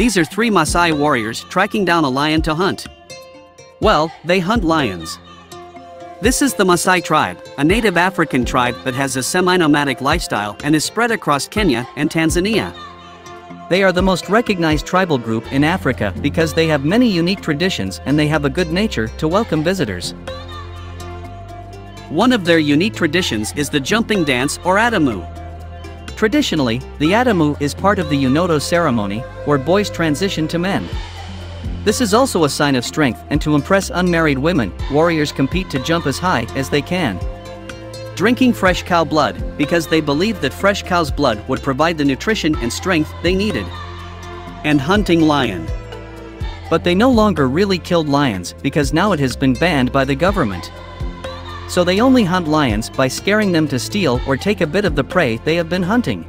These are three Maasai warriors tracking down a lion to hunt. Well, they hunt lions. This is the Maasai tribe, a native African tribe that has a semi-nomadic lifestyle and is spread across Kenya and Tanzania. They are the most recognized tribal group in Africa because they have many unique traditions and they have a good nature to welcome visitors. One of their unique traditions is the jumping dance or adamu. Traditionally, the adamu is part of the eunoto ceremony, where boys transition to men. This is also a sign of strength and to impress unmarried women, warriors compete to jump as high as they can. Drinking fresh cow blood because they believed that fresh cow's blood would provide the nutrition and strength they needed. And hunting lion. But they no longer really killed lions because now it has been banned by the government. So they only hunt lions by scaring them to steal or take a bit of the prey they have been hunting.